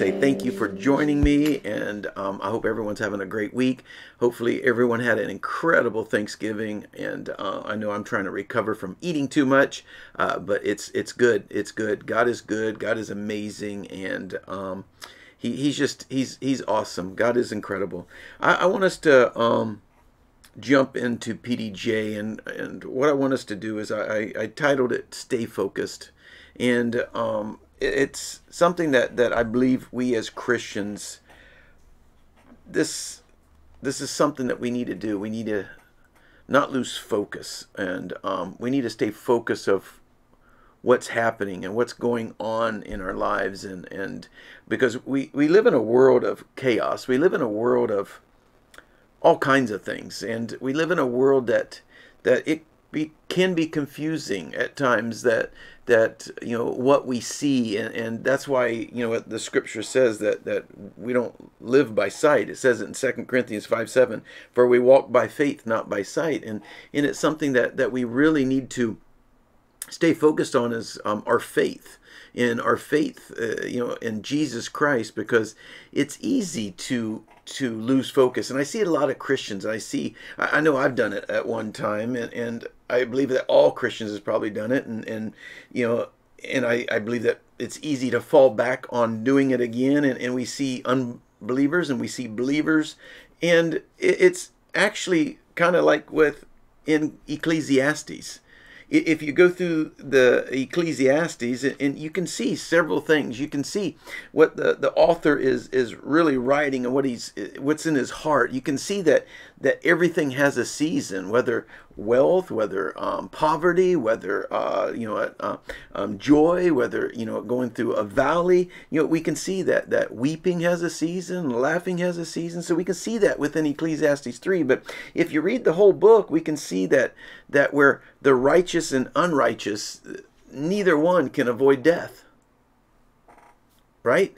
say thank you for joining me, and um, I hope everyone's having a great week. Hopefully, everyone had an incredible Thanksgiving, and uh, I know I'm trying to recover from eating too much, uh, but it's it's good. It's good. God is good. God is amazing, and um, he, he's just he's he's awesome. God is incredible. I, I want us to. Um, jump into PDJ and and what I want us to do is I, I, I titled it "Stay Focused," and um, it's something that that I believe we as Christians this this is something that we need to do. We need to not lose focus, and um, we need to stay focused of what's happening and what's going on in our lives, and and because we we live in a world of chaos. We live in a world of all kinds of things, and we live in a world that that it be, can be confusing at times that that you know what we see and, and that's why you know the scripture says that that we don't live by sight. It says it in Second corinthians 5 7 for we walk by faith not by sight. And and it's something that that we really need to stay focused on is um, our faith in our faith uh, you know in jesus christ because it's easy to to lose focus. And I see a lot of Christians. I see, I know I've done it at one time, and, and I believe that all Christians has probably done it. And, and you know, and I, I believe that it's easy to fall back on doing it again. And, and we see unbelievers and we see believers. And it's actually kind of like with in Ecclesiastes if you go through the Ecclesiastes, and you can see several things. You can see what the, the author is is really writing and what he's what's in his heart. You can see that that everything has a season, whether wealth, whether um, poverty, whether uh, you know uh, um, joy, whether you know going through a valley. You know we can see that that weeping has a season, laughing has a season. So we can see that within Ecclesiastes three. But if you read the whole book, we can see that that where the righteous and unrighteous, neither one can avoid death. Right?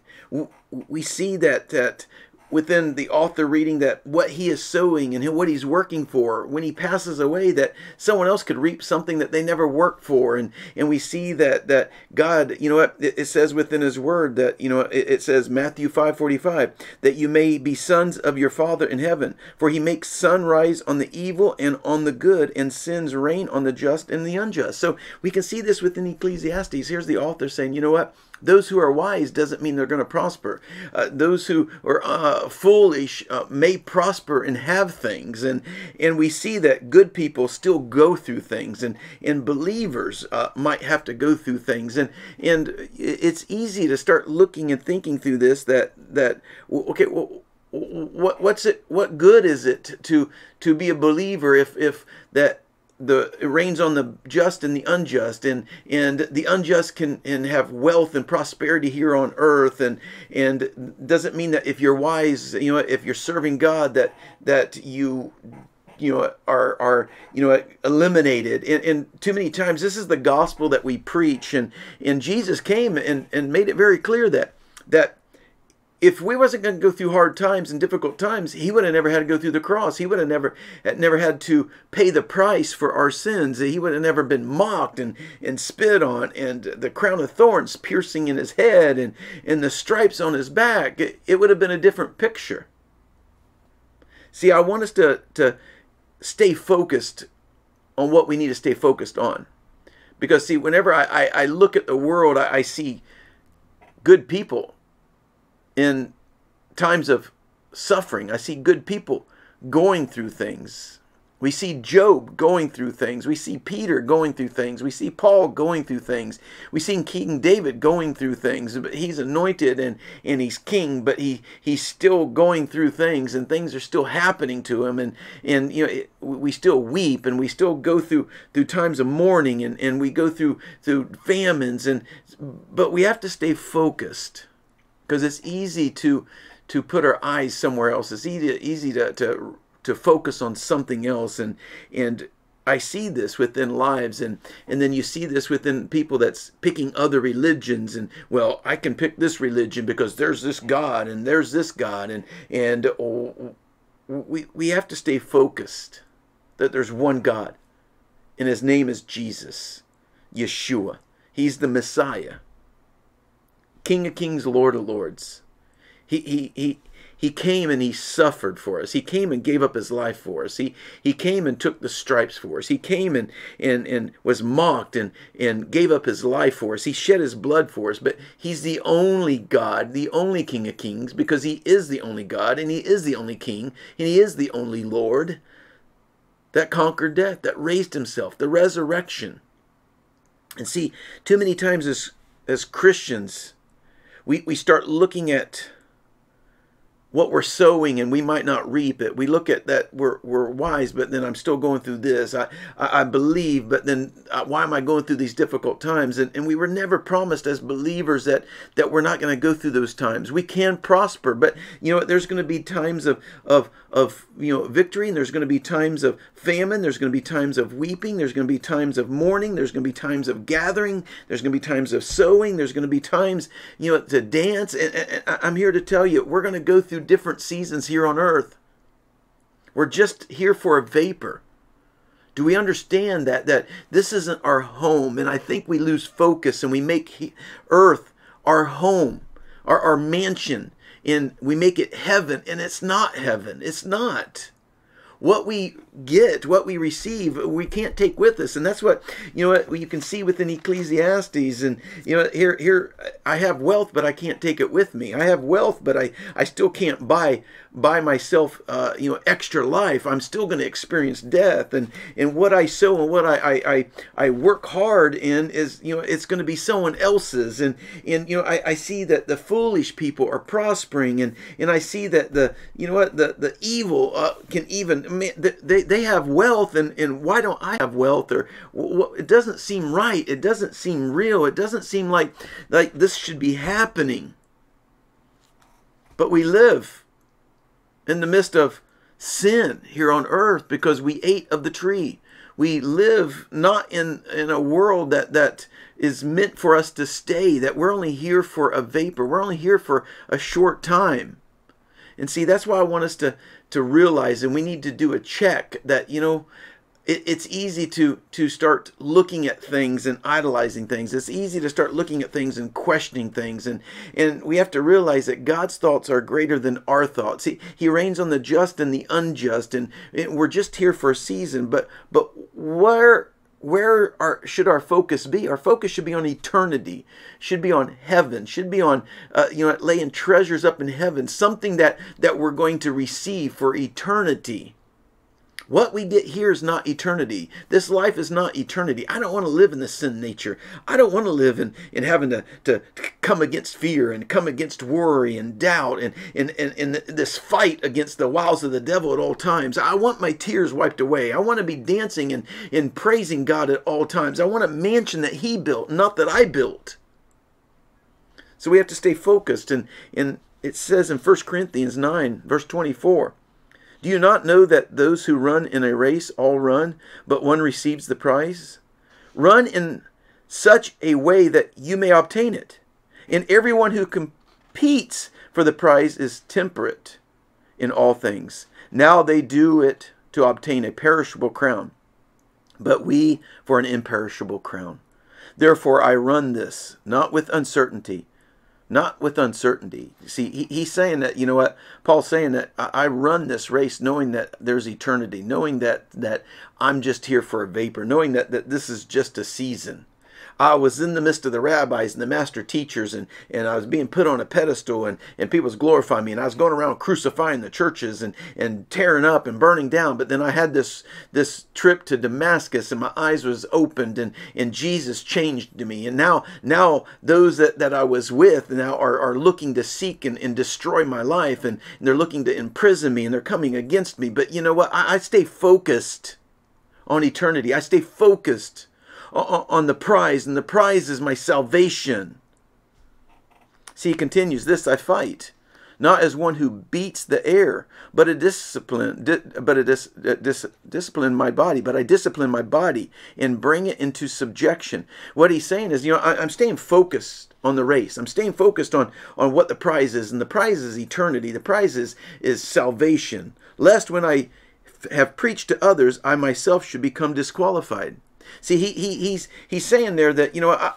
We see that that within the author reading that what he is sowing and what he's working for when he passes away that someone else could reap something that they never worked for. And and we see that that god you know what it, it says within his word that you know it, it says matthew 5 45 that you may be sons of your father in heaven for he makes sun rise on the evil and on the good and sends rain on the just and the unjust. So we can see this within ecclesiastes. Here's the author saying you know what those who are wise doesn't mean they're going to prosper. Uh, those who are uh, foolish uh, may prosper and have things. And, and we see that good people still go through things, and, and believers uh, might have to go through things. And, and it's easy to start looking and thinking through this that, that okay, well, what what's it what good is it to to be a believer if if that the it rains on the just and the unjust and and the unjust can and have wealth and prosperity here on earth and and doesn't mean that if you're wise you know if you're serving god that that you you know are are you know eliminated. And, and too many times this is the gospel that we preach and and jesus came and and made it very clear that that if we wasn't going to go through hard times and difficult times, he would have never had to go through the cross. He would have never never had to pay the price for our sins. He would have never been mocked and, and spit on and the crown of thorns piercing in his head and, and the stripes on his back. It, it would have been a different picture. See, I want us to, to stay focused on what we need to stay focused on. Because, see, whenever I, I, I look at the world, I, I see good people in times of suffering. I see good people going through things. We see Job going through things. We see Peter going through things. We see Paul going through things. We see King David going through things. But he's anointed and, and he's king, but he, he's still going through things and things are still happening to him. And, and you know, it, we still weep and we still go through, through times of mourning and, and we go through, through famines. And, but we have to stay focused because it's easy to to put our eyes somewhere else. It's easy easy to to to focus on something else. And and I see this within lives. And and then you see this within people that's picking other religions. And well I can pick this religion because there's this God and there's this God. And and oh, we we have to stay focused that there's one God. And his name is Jesus Yeshua. He's the Messiah King of Kings, Lord of Lords. He, he, he, he came and he suffered for us. He came and gave up his life for us. He, he came and took the stripes for us. He came and, and, and was mocked and, and gave up his life for us. He shed his blood for us. But he's the only God, the only King of Kings, because he is the only God and he is the only King and he is the only Lord that conquered death, that raised himself, the resurrection. And see, too many times as, as Christians, we, we start looking at what we're sowing and we might not reap it. We look at that we're, we're wise, but then I'm still going through this. I, I, I believe, but then uh, why am I going through these difficult times? And, and we were never promised as believers that, that we're not going to go through those times. We can prosper, but you know, there's going to be times of, of, of you know victory and there's going to be times of famine there's going to be times of weeping there's going to be times of mourning there's going to be times of gathering there's going to be times of sowing there's going to be times you know to dance and, and, and i'm here to tell you we're going to go through different seasons here on earth. We're just here for a vapor. Do we understand that that this isn't our home? And i think we lose focus and we make earth our home our, our mansion and we make it heaven and it's not heaven. It's not what we get, what we receive, we can't take with us. And that's what, you know, what you can see within Ecclesiastes. And, you know, here, here, I have wealth, but I can't take it with me. I have wealth, but I, I still can't buy, buy myself, uh, you know, extra life. I'm still going to experience death. And, and what I sow and what I, I, I, I work hard in is, you know, it's going to be someone else's. And, and, you know, I, I see that the foolish people are prospering and, and I see that the, you know what, the, the evil uh, can even, I mean, they, they have wealth and, and why don't I have wealth or well, it doesn't seem right it doesn't seem real it doesn't seem like like this should be happening but we live in the midst of sin here on earth because we ate of the tree. We live not in in a world that that is meant for us to stay that we're only here for a vapor. We're only here for a short time. And see that's why i want us to to realize and we need to do a check that you know it, it's easy to to start looking at things and idolizing things. It's easy to start looking at things and questioning things. And and we have to realize that god's thoughts are greater than our thoughts. He, he rains on the just and the unjust. And, and we're just here for a season. But but where where should our focus be? Our focus should be on eternity, should be on heaven, should be on uh, you know laying treasures up in heaven, something that that we're going to receive for eternity. What we get here is not eternity. This life is not eternity. I don't want to live in the sin nature. I don't want to live in, in having to, to come against fear and come against worry and doubt and, and, and, and this fight against the wiles of the devil at all times. I want my tears wiped away. I want to be dancing and, and praising God at all times. I want a mansion that He built, not that I built. So we have to stay focused. And, and it says in 1 Corinthians 9, verse 24, do you not know that those who run in a race all run, but one receives the prize? Run in such a way that you may obtain it. And everyone who competes for the prize is temperate in all things. Now they do it to obtain a perishable crown, but we for an imperishable crown. Therefore I run this, not with uncertainty, not with uncertainty. See, he, he's saying that, you know what? Paul's saying that I, I run this race knowing that there's eternity, knowing that, that I'm just here for a vapor, knowing that, that this is just a season. I was in the midst of the rabbis and the master teachers, and, and I was being put on a pedestal, and, and people was glorifying me, and I was going around crucifying the churches and, and tearing up and burning down. But then I had this this trip to Damascus, and my eyes was opened, and, and Jesus changed to me. And now now those that, that I was with now are, are looking to seek and, and destroy my life, and, and they're looking to imprison me, and they're coming against me. But you know what? I, I stay focused on eternity. I stay focused on the prize, and the prize is my salvation. See, he continues, This I fight, not as one who beats the air, but a discipline, di, but a dis, uh, dis, discipline my body, but I discipline my body and bring it into subjection. What he's saying is, you know, I, I'm staying focused on the race. I'm staying focused on, on what the prize is, and the prize is eternity. The prize is, is salvation. Lest when I have preached to others, I myself should become disqualified. See, he, he he's he's saying there that you know I,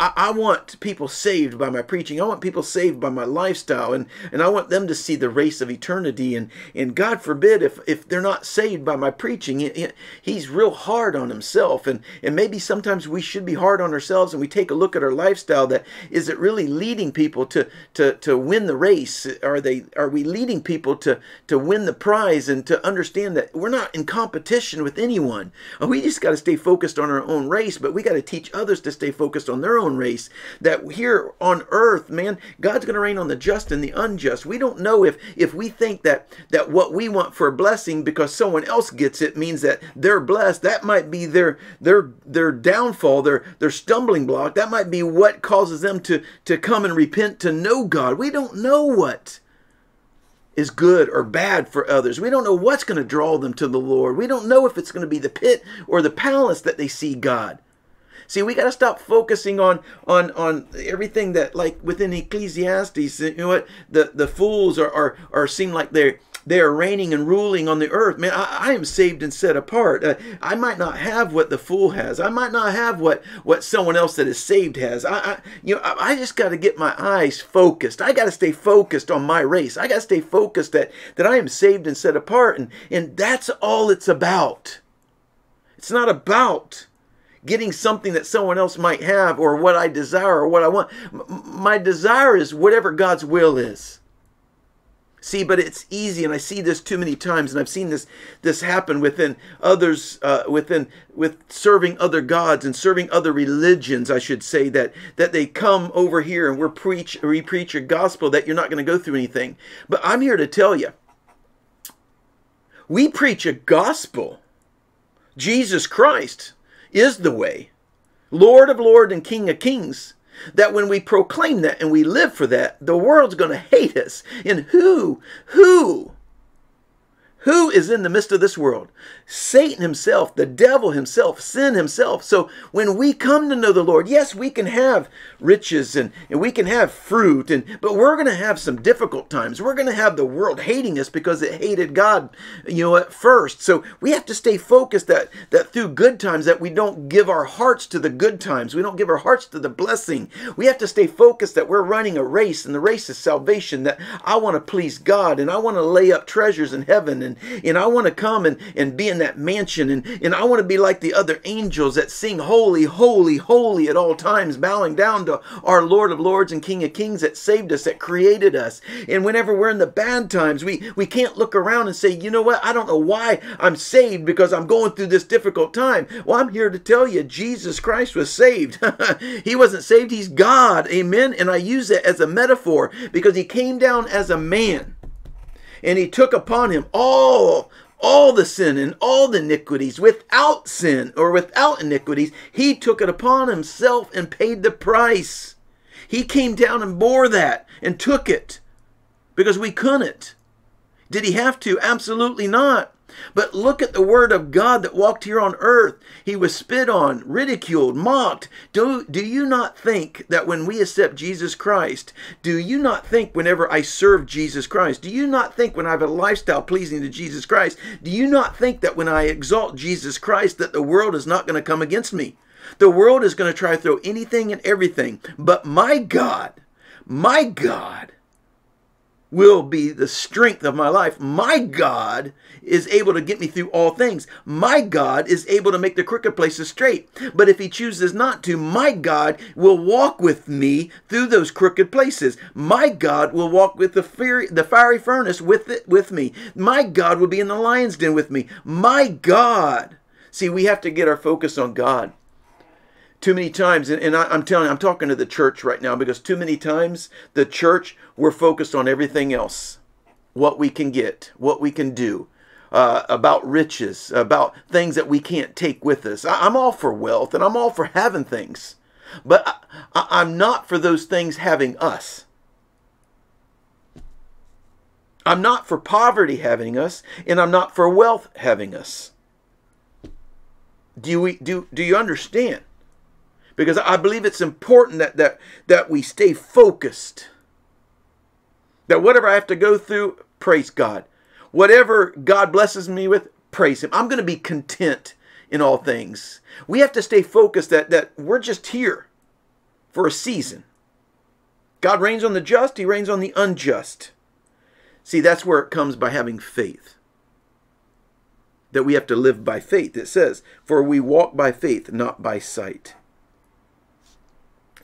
I, I, want people saved by my preaching. I want people saved by my lifestyle, and, and I want them to see the race of eternity. And, and God forbid if, if they're not saved by my preaching, he, he's real hard on himself. And, and maybe sometimes we should be hard on ourselves and we take a look at our lifestyle that is it really leading people to, to, to win the race? Are they are we leading people to, to win the prize and to understand that we're not in competition with anyone? We just got to stay focused on our own race, but we got to teach others to stay focused on their own race. That here on earth, man, God's going to rain on the just and the unjust. We don't know if if we think that that what we want for a blessing because someone else gets it means that they're blessed. That might be their their their downfall, their their stumbling block. That might be what causes them to to come and repent to know God. We don't know what is good or bad for others. We don't know what's going to draw them to the Lord. We don't know if it's going to be the pit or the palace that they see God. See, we got to stop focusing on on on everything that like within Ecclesiastes. You know what? The the fools are are, are seem like they're they are reigning and ruling on the earth. Man, I, I am saved and set apart. Uh, I might not have what the fool has. I might not have what what someone else that is saved has. I, I you know, I, I just got to get my eyes focused. I got to stay focused on my race. I got to stay focused that that I am saved and set apart, and and that's all it's about. It's not about getting something that someone else might have or what I desire or what I want. My desire is whatever God's will is. See, but it's easy, and I see this too many times, and I've seen this this happen within others, uh, within with serving other gods and serving other religions. I should say that that they come over here and we're preach we preach a gospel that you're not going to go through anything. But I'm here to tell you, we preach a gospel, Jesus Christ, is the way, Lord of Lords and King of Kings, that when we proclaim that and we live for that, the world's going to hate us. And who, who who is in the midst of this world? Satan himself, the devil himself, sin himself. So when we come to know the Lord, yes, we can have riches and, and we can have fruit, and but we're going to have some difficult times. We're going to have the world hating us because it hated God, you know, at first. So we have to stay focused that that through good times that we don't give our hearts to the good times. We don't give our hearts to the blessing. We have to stay focused that we're running a race, and the race is salvation. That I want to please God and I want to lay up treasures in heaven and, and I want to come and, and be in that mansion and, and I want to be like the other angels that sing holy, holy, holy at all times, bowing down to our Lord of Lords and King of Kings that saved us, that created us. And whenever we're in the bad times, we, we can't look around and say, you know what, I don't know why I'm saved because I'm going through this difficult time. Well, I'm here to tell you, Jesus Christ was saved. he wasn't saved, he's God. Amen. And I use it as a metaphor because he came down as a man and he took upon him all all the sin and all the iniquities without sin or without iniquities. He took it upon himself and paid the price. He came down and bore that and took it because we couldn't. Did he have to? Absolutely not but look at the word of God that walked here on earth. He was spit on, ridiculed, mocked. Do, do you not think that when we accept Jesus Christ, do you not think whenever I serve Jesus Christ, do you not think when I have a lifestyle pleasing to Jesus Christ, do you not think that when I exalt Jesus Christ that the world is not going to come against me? The world is going to try to throw anything and everything. But my God, my God, will be the strength of my life. My God is able to get me through all things. My God is able to make the crooked places straight. But if he chooses not to, my God will walk with me through those crooked places. My God will walk with the fiery, the fiery furnace with it, with me. My God will be in the lion's den with me. My God. See, we have to get our focus on God too many times, and, I, am telling you, I'm talking to the church right now because too many times the church, we're focused on everything else. What we can get, what we can do, uh, about riches, about things that we can't take with us. I, am all for wealth and I'm all for having things, but I, I, I'm not for those things having us. I'm not for poverty having us, and I'm not for wealth having us. Do, we, do, do you understand? Because I believe it's important that, that, that we stay focused. That whatever I have to go through, praise God. Whatever God blesses me with, praise Him. I'm going to be content in all things. We have to stay focused that, that we're just here for a season. God rains on the just, he rains on the unjust. See, that's where it comes by having faith. That we have to live by faith. It says, For we walk by faith, not by sight.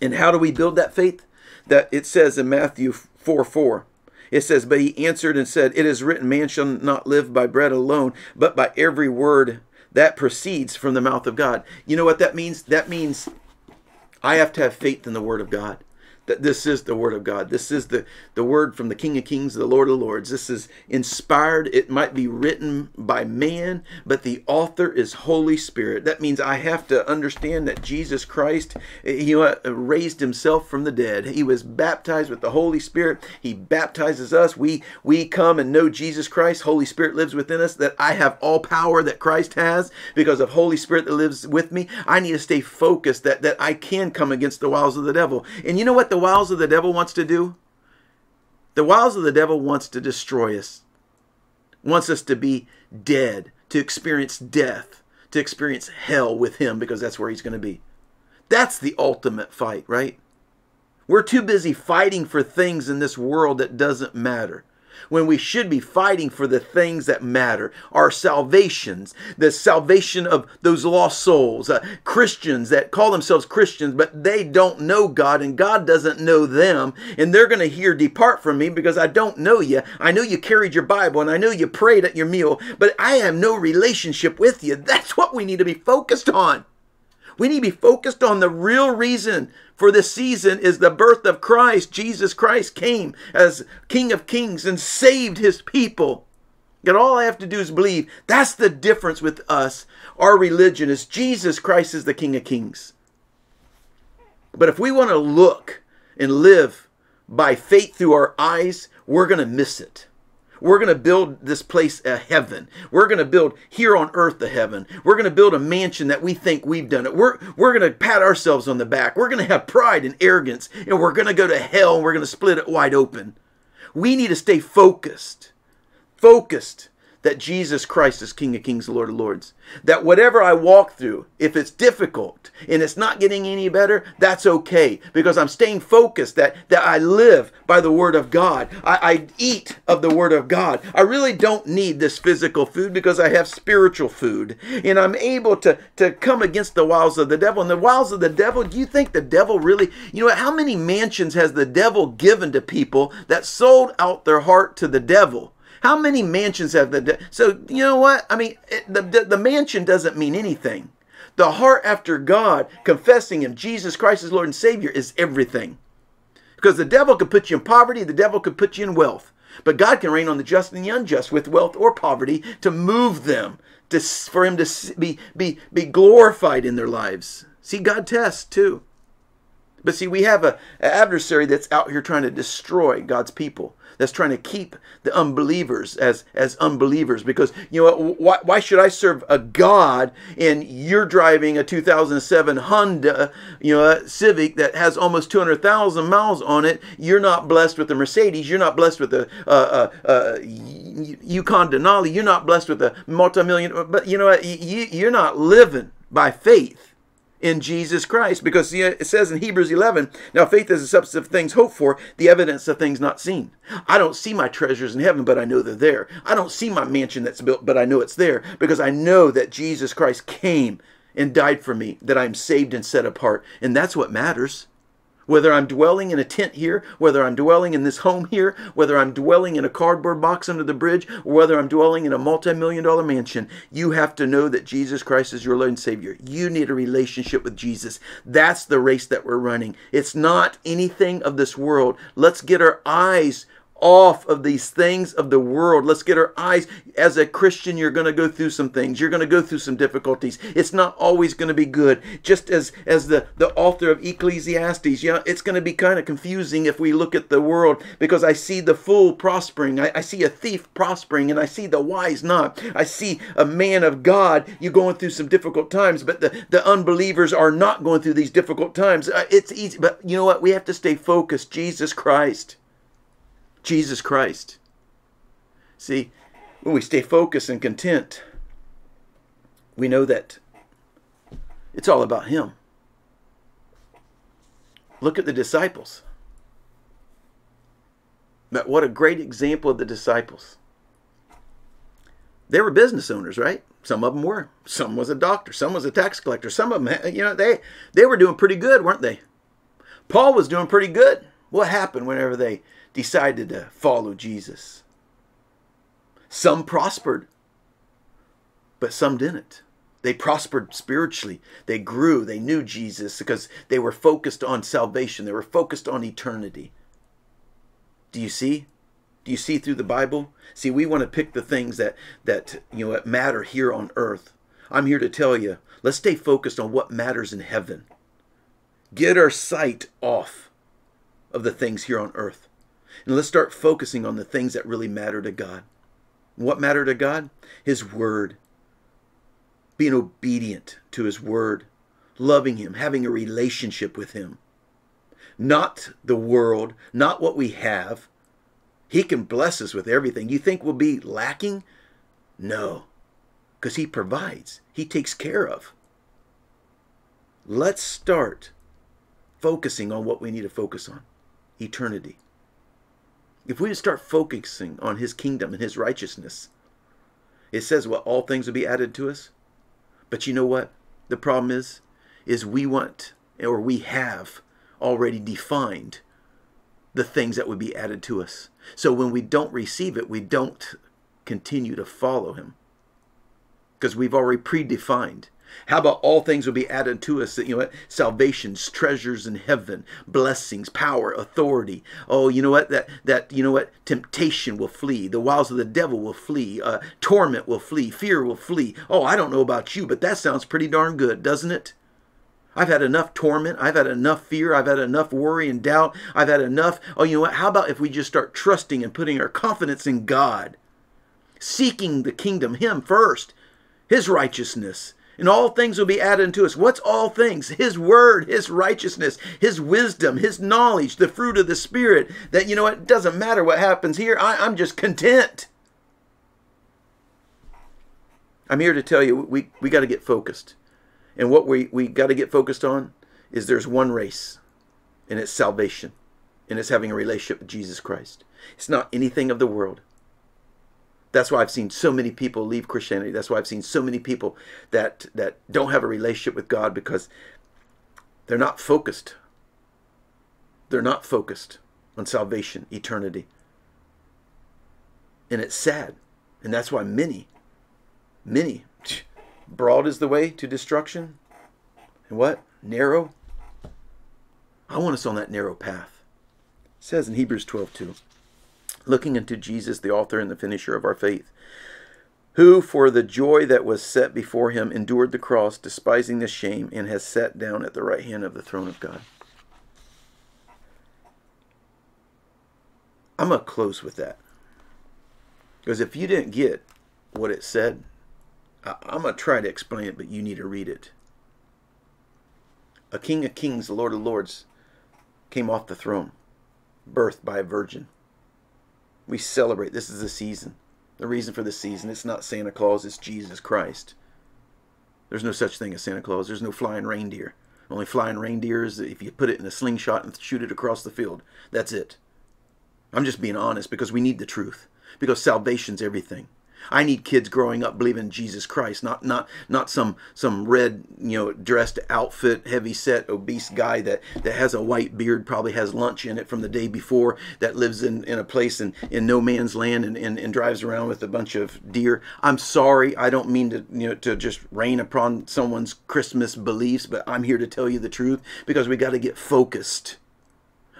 And how do we build that faith? That it says in Matthew 4 4. It says, But he answered and said, It is written, Man shall not live by bread alone, but by every word that proceeds from the mouth of God. You know what that means? That means I have to have faith in the word of God that this is the word of God. This is the, the word from the King of Kings, the Lord of Lords. This is inspired. It might be written by man, but the author is Holy Spirit. That means I have to understand that Jesus Christ, he uh, raised himself from the dead. He was baptized with the Holy Spirit. He baptizes us. We we come and know Jesus Christ. Holy Spirit lives within us. That I have all power that Christ has because of Holy Spirit that lives with me. I need to stay focused that that I can come against the wiles of the devil. And you know what? The wiles of the devil wants to do? The wiles of the devil wants to destroy us, wants us to be dead, to experience death, to experience hell with him because that's where he's going to be. That's the ultimate fight, right? We're too busy fighting for things in this world that doesn't matter when we should be fighting for the things that matter our salvations, the salvation of those lost souls, uh, Christians that call themselves Christians, but they don't know God and God doesn't know them. And they're going to hear, Depart from me because I don't know you. I know you carried your Bible and I know you prayed at your meal, but I have no relationship with you. That's what we need to be focused on. We need to be focused on the real reason for this season is the birth of Christ. Jesus Christ came as King of Kings and saved his people. And all I have to do is believe. That's the difference with us. Our religion is Jesus Christ is the King of Kings. But if we want to look and live by faith through our eyes, we're going to miss it. We're going to build this place a heaven. We're going to build here on earth a heaven. We're going to build a mansion that we think we've done it. We're, we're going to pat ourselves on the back. We're going to have pride and arrogance, and we're going to go to hell and we're going to split it wide open. We need to stay focused. Focused that Jesus Christ is King of Kings, Lord of Lords. That whatever I walk through, if it's difficult and it's not getting any better, that's okay because I'm staying focused that, that I live by the Word of God. I, I eat of the Word of God. I really don't need this physical food because I have spiritual food. And I'm able to, to come against the wiles of the devil. And the wiles of the devil, do you think the devil really, you know, how many mansions has the devil given to people that sold out their heart to the devil? How many mansions have the? So you know what? I mean, it, the, the the mansion doesn't mean anything. The heart after God, confessing Him, Jesus Christ as Lord and Savior, is everything. Because the devil could put you in poverty, the devil could put you in wealth. But God can rain on the just and the unjust with wealth or poverty to move them, to, for Him to be, be, be glorified in their lives. See, God tests too. But see, we have a, an adversary that's out here trying to destroy God's people that's trying to keep the unbelievers as as unbelievers. Because you know why, why should I serve a God and you're driving a 2007 Honda you know Civic that has almost 200,000 miles on it? You're not blessed with a Mercedes. You're not blessed with a Yukon Denali. You're not blessed with a multi-million but you know what? You, you're not living by faith in Jesus Christ. Because it says in Hebrews 11, now faith is the substance of things hoped for, the evidence of things not seen. I don't see my treasures in heaven, but I know they're there. I don't see my mansion that's built, but I know it's there because I know that Jesus Christ came and died for me, that I'm saved and set apart. And that's what matters. Whether I'm dwelling in a tent here, whether I'm dwelling in this home here, whether I'm dwelling in a cardboard box under the bridge, or whether I'm dwelling in a multi million dollar mansion, you have to know that Jesus Christ is your Lord and Savior. You need a relationship with Jesus. That's the race that we're running. It's not anything of this world. Let's get our eyes off of these things of the world. Let's get our eyes. As a Christian, you're going to go through some things. You're going to go through some difficulties. It's not always going to be good. Just as as the the author of Ecclesiastes, know, it's going to be kind of confusing if we look at the world because I see the fool prospering. I, I see a thief prospering, and I see the wise not. I see a man of God. You're going through some difficult times, but the the unbelievers are not going through these difficult times. Uh, it's easy, but you know what? We have to stay focused. Jesus Christ. Jesus Christ. See, when we stay focused and content, we know that it's all about Him. Look at the disciples. But what a great example of the disciples. They were business owners, right? Some of them were. Some was a doctor. Some was a tax collector. Some of them, you know, they they were doing pretty good, weren't they? Paul was doing pretty good. What happened whenever they decided to follow Jesus? Some prospered, but some didn't. They prospered spiritually. They grew. They knew Jesus because they were focused on salvation. They were focused on eternity. Do you see? Do you see through the Bible? See, we want to pick the things that that you know that matter here on earth. I'm here to tell you, let's stay focused on what matters in heaven. Get our sight off of the things here on earth. And let's start focusing on the things that really matter to God. What matter to God? His word. Being obedient to his word, loving him, having a relationship with him. Not the world, not what we have, he can bless us with everything. You think we'll be lacking? No, because He provides, He takes care of. Let's start focusing on what we need to focus on eternity. If we start focusing on His kingdom and His righteousness, it says, well, all things will be added to us. But you know what? The problem is, is we want, or we have already defined the things that would be added to us. So when we don't receive it, we don't continue to follow him because we've already predefined. How about all things will be added to us? You know what? Salvations, treasures in heaven, blessings, power, authority. Oh, you know what? That that you know what? Temptation will flee. The wiles of the devil will flee. Uh, torment will flee. Fear will flee. Oh, I don't know about you, but that sounds pretty darn good, doesn't it? I've had enough torment. I've had enough fear. I've had enough worry and doubt. I've had enough. Oh, you know what? How about if we just start trusting and putting our confidence in God, seeking the kingdom, Him first, His righteousness, and all things will be added unto us. What's all things? His word, His righteousness, His wisdom, His knowledge, the fruit of the Spirit. That, you know? It doesn't matter what happens here. I, I'm just content. I'm here to tell you we, we got to get focused. And what we, we got to get focused on is there's one race, and it's salvation, and it's having a relationship with Jesus Christ. It's not anything of the world. That's why I've seen so many people leave Christianity. That's why I've seen so many people that that don't have a relationship with God because they're not focused. They're not focused on salvation, eternity. And it's sad. And that's why many, many Broad is the way to destruction. And what? Narrow? I want us on that narrow path. It says in Hebrews 12 2, looking unto Jesus, the author and the finisher of our faith, who for the joy that was set before him endured the cross, despising the shame, and has sat down at the right hand of the throne of God. I'm going to close with that. Because if you didn't get what it said, I'm going to try to explain it, but you need to read it. A king of kings, the Lord of lords, came off the throne, birthed by a virgin. We celebrate. This is the season. The reason for the season, it's not Santa Claus, it's Jesus Christ. There's no such thing as Santa Claus. There's no flying reindeer. Only flying reindeer is if you put it in a slingshot and shoot it across the field. That's it. I'm just being honest because we need the truth. Because salvation's everything. I need kids growing up believing in Jesus Christ, not not not some some red you know dressed outfit, heavy set, obese guy that that has a white beard, probably has lunch in it from the day before, that lives in, in a place in, in no man's land and, and, and drives around with a bunch of deer. I'm sorry, I don't mean to you know to just rain upon someone's Christmas beliefs, but I'm here to tell you the truth because we got to get focused.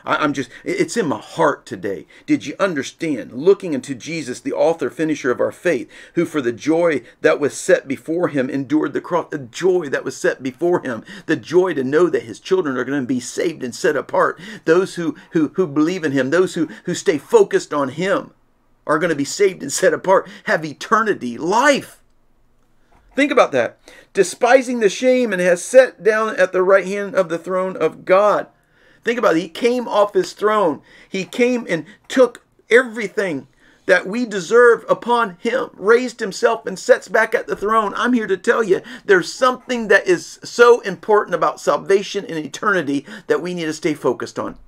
I, am just, it's in my heart today. Did you understand? Looking into Jesus, the author, finisher of our faith, who for the joy that was set before him endured the cross, the joy that was set before him, the joy to know that his children are going to be saved and set apart. Those who, who, who believe in him, those who, who stay focused on him are going to be saved and set apart, have eternity, life. Think about that. Despising the shame and has sat down at the right hand of the throne of God. Think about it. He came off his throne. He came and took everything that we deserve upon him, raised himself and sets back at the throne. I'm here to tell you there's something that is so important about salvation and eternity that we need to stay focused on.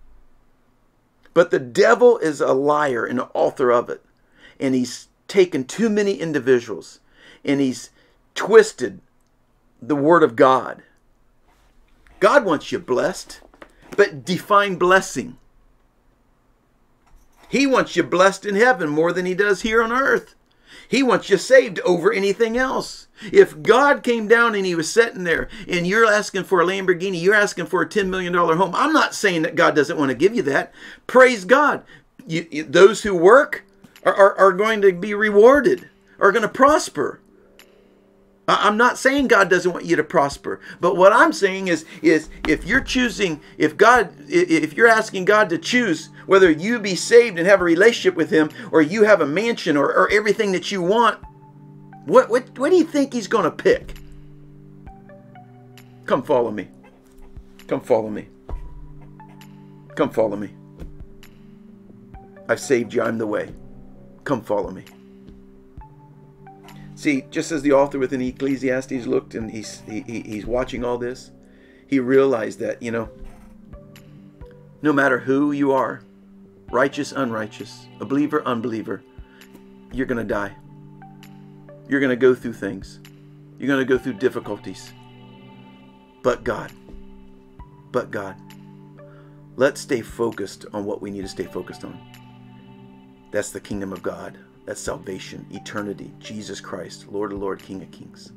But the devil is a liar and author of it. And he's taken too many individuals and he's twisted the word of God. God wants you blessed, but define blessing. He wants you blessed in heaven more than he does here on earth. He wants you saved over anything else. If God came down and he was sitting there and you're asking for a Lamborghini, you're asking for a $10 million home, I'm not saying that God doesn't want to give you that. Praise God. You, you, those who work are, are, are going to be rewarded, are going to prosper. I'm not saying God doesn't want you to prosper, but what I'm saying is, is if you're choosing, if God, if you're asking God to choose whether you be saved and have a relationship with Him, or you have a mansion, or, or everything that you want, what, what, what do you think He's going to pick? Come follow me. Come follow me. Come follow me. I've saved you. I'm the way. Come follow me. See, just as the author within Ecclesiastes looked and he's, he, he's watching all this, he realized that, you know, no matter who you are, righteous, unrighteous, a believer, unbeliever, you're going to die. You're going to go through things. You're going to go through difficulties. But God, but God, let's stay focused on what we need to stay focused on. That's the kingdom of God. That's salvation, eternity, Jesus Christ, Lord of Lord, King of Kings.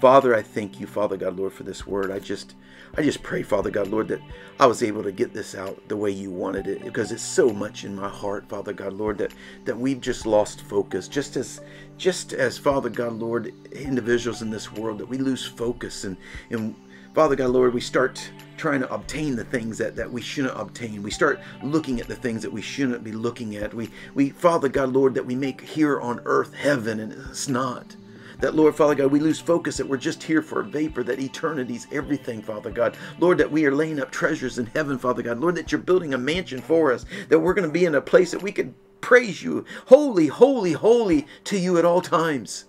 Father, I thank you, Father God, Lord, for this word. I just I just pray, Father God, Lord, that I was able to get this out the way you wanted it because it's so much in my heart, Father God, Lord, that, that we've just lost focus. Just as just as Father God, Lord, individuals in this world, that we lose focus and, and Father God, Lord, we start trying to obtain the things that, that we shouldn't obtain. We start looking at the things that we shouldn't be looking at. We, we, Father God, Lord, that we make here on earth heaven, and it's not. That, Lord, Father God, we lose focus that we're just here for a vapor, that eternity's everything, Father God. Lord, that we are laying up treasures in heaven, Father God. Lord, that you're building a mansion for us, that we're going to be in a place that we can praise you. Holy, holy, holy to you at all times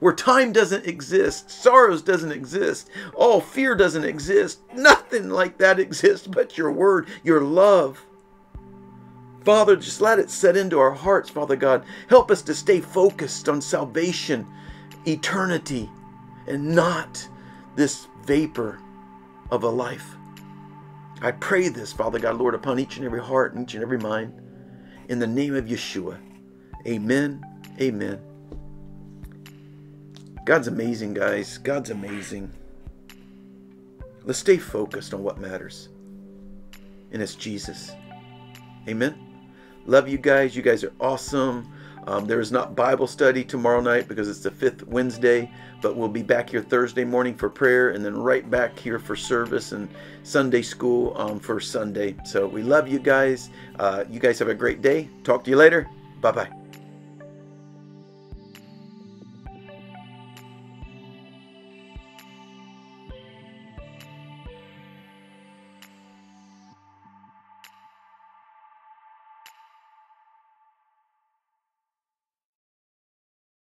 where time doesn't exist, sorrows doesn't exist, all fear doesn't exist, nothing like that exists but your word, your love. Father, just let it set into our hearts, Father God. Help us to stay focused on salvation, eternity, and not this vapor of a life. I pray this, Father God, Lord, upon each and every heart and each and every mind. In the name of Yeshua. Amen. Amen. God's amazing, guys. God's amazing. Let's stay focused on what matters. And it's Jesus. Amen. Love you guys. You guys are awesome. Um, there is not Bible study tomorrow night because it's the fifth Wednesday, but we'll be back here Thursday morning for prayer and then right back here for service and Sunday school um, for Sunday. So we love you guys. Uh, you guys have a great day. Talk to you later. Bye bye.